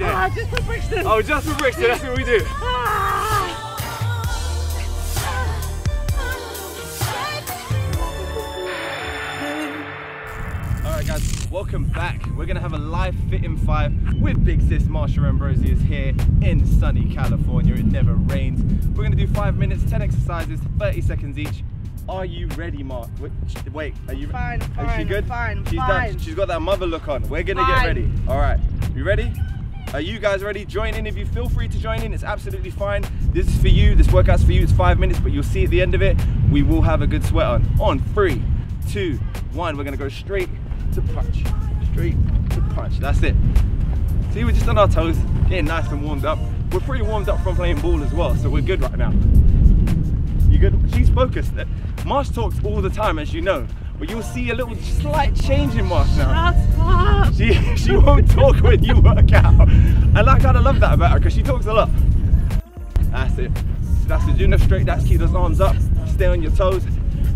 Ah, just for Brixton. Oh, just for Brixton, that's what we do. Ah. Alright guys, welcome back. We're gonna have a live fit in five with Big Sis Marsha Ambrosius here in sunny California. It never rains. We're gonna do five minutes, 10 exercises, 30 seconds each. Are you ready, Mark? Wait, wait are you Fine, Is she good? fine, she's fine. Done. She's got that mother look on. We're gonna get ready. Alright, you ready? Are you guys ready? Join in if you feel free to join in. It's absolutely fine. This is for you. This workout's for you. It's five minutes, but you'll see at the end of it, we will have a good sweat on. On three, two, one. We're gonna go straight to punch. Straight to punch. That's it. See, we're just on our toes, getting nice and warmed up. We're pretty warmed up from playing ball as well, so we're good right now. You good? She's focused. Marsh talks all the time, as you know, but you'll see a little slight change in Marsh now. Shut up. She she won't talk when you work out, and I kind of love that about her because she talks a lot. That's it. That's it. Doing straight. That's keep those arms up. Stay on your toes.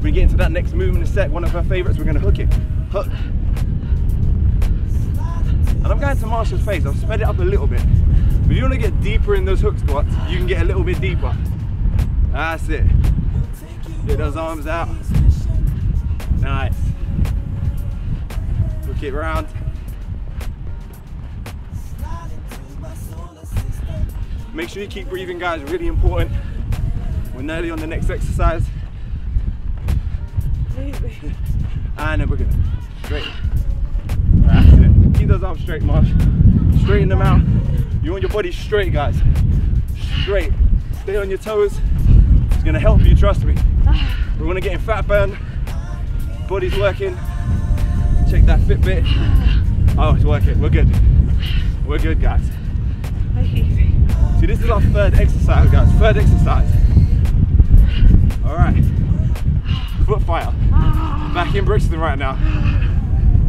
We get into that next move in a sec. One of her favorites. We're gonna hook it. Hook. And I'm going to Marshall's face. I've sped it up a little bit. If you want to get deeper in those hook squats, you can get a little bit deeper. That's it. Get those arms out. Nice. Hook it round. Make sure you keep breathing, guys, really important. We're nearly on the next exercise. And then we're gonna straight. That's it. Keep those arms straight, Marsh. Straighten them out. You want your body straight, guys. Straight. Stay on your toes. It's gonna help you, trust me. We're gonna get in fat burn. Body's working. Check that Fitbit. Oh, it's working. We're good. We're good, guys. See, this is our third exercise, guys. Third exercise. All right. Foot fire. Back in Brixton right now.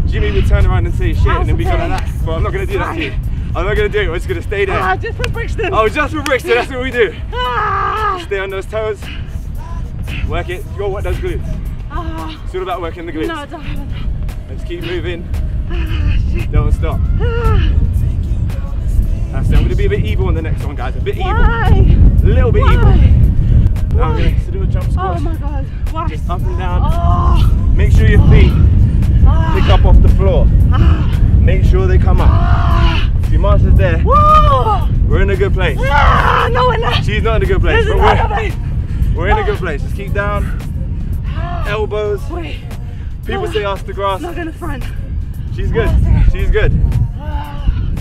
Jimmy would turn around and say shit, and then we go like that. But I'm not gonna do that to you. I'm not gonna do it. We're just gonna stay there. Ah, just for Brixton. Oh, just for Brixton. That's what we do. Ah. Stay on those toes. Work it. Go work those glutes. Ah. It's all about working the glutes. No, I don't. Let's keep moving. Ah. Don't stop. Be a bit evil on the next one, guys. A bit evil. Why? A little bit evil. Why? Now I'm going to do a jump Oh my god. Why? Just up and down. Oh. Make sure your feet Ah. pick up off the floor. Ah. Make sure they come up. Ah. See, Marsha's there. Whoa. We're in a good place. Ah, no, we're not. She's not in a good place, but we're, the we're in a good place. Just keep down. Elbows. Wait, People No. say ask the grass. not in the front. She's good. She's good.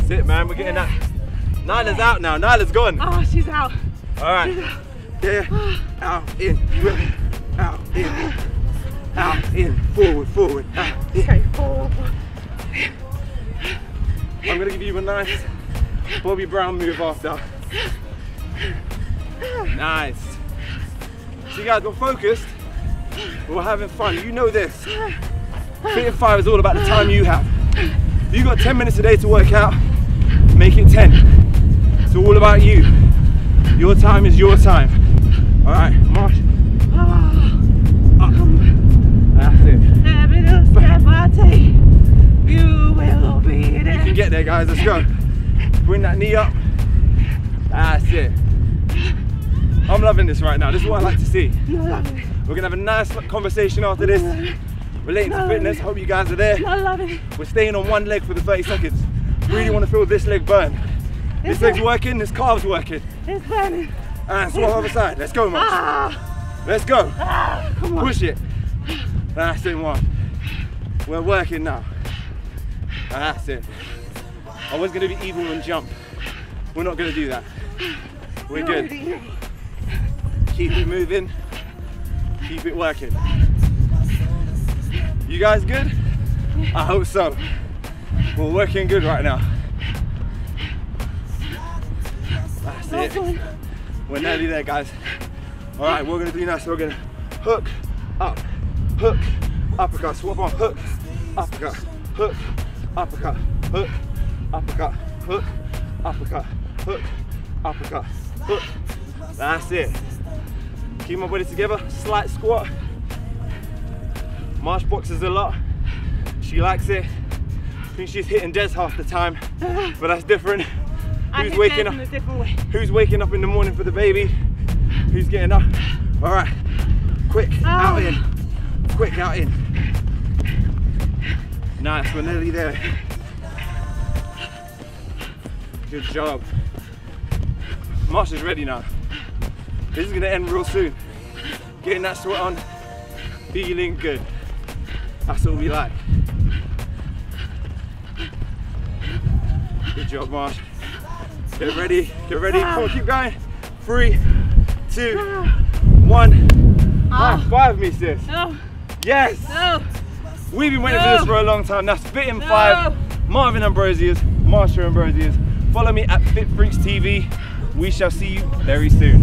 Sit, man. We're getting that. Nyla's out now. Nyla's gone. Oh, she's out. All right. Yeah. Out, in. Out, in. Out, in. Forward, forward. Out, in. Okay, oh, I'm gonna give you a nice Bobby Brown move after. Nice. See guys, we're focused, we're having fun. You know this. Fit in five is all about the time you have. You got 10 minutes a day to work out, make it 10. It's all about you. Your time is your time. All right, march. Ah. Up. That's it. every little step I take, you will be there. You get there, guys. Let's go. Bring that knee up. That's it. I'm loving this right now. This is what I like to see. No loving it, We're gonna have a nice conversation after this, relating to fitness. Hope you guys are there. no loving it. We're staying on one leg for the 30 seconds. Really want to feel this leg burn. This leg's working. This calf's working. It's burning. And swap other side. Let's go, Mark. Ah, Let's go. ah, come on. Push it. That's it, one. We're working now. That's it. I was gonna be evil and jump. We're not gonna do that. We're good. Keep it moving. Keep it working. You guys good? I hope so. We're working good right now. That's it. We're nearly there, guys. All right, we're gonna do now. So we're gonna hook, up, hook, uppercut, swap on, hook, uppercut, hook, uppercut, hook, uppercut, hook, uppercut, hook, uppercut, hook. That's it. Keep my body together. Slight squat. Marsh boxes a lot. She likes it. I think she's hitting Des half the time, but that's different. Who's waking up? Who's waking up in the morning for the baby? Who's getting up? All right, quick, out Ah. in. Quick, out in. Nice, we're nearly there. Good job. Marsh is ready now. This is gonna end real soon. Getting that sweat on, feeling good. That's all we like. Good job, Marsh. Get ready, get ready. Come on, keep going. Three, two, one. High Ah. five me, sis. No, Yes! no, We've been waiting for this for a long time. That's Fitting No. 5, Marvin Ambrosius, Marsha Ambrosius. Follow me at Fit Freaks TV. We shall see you very soon.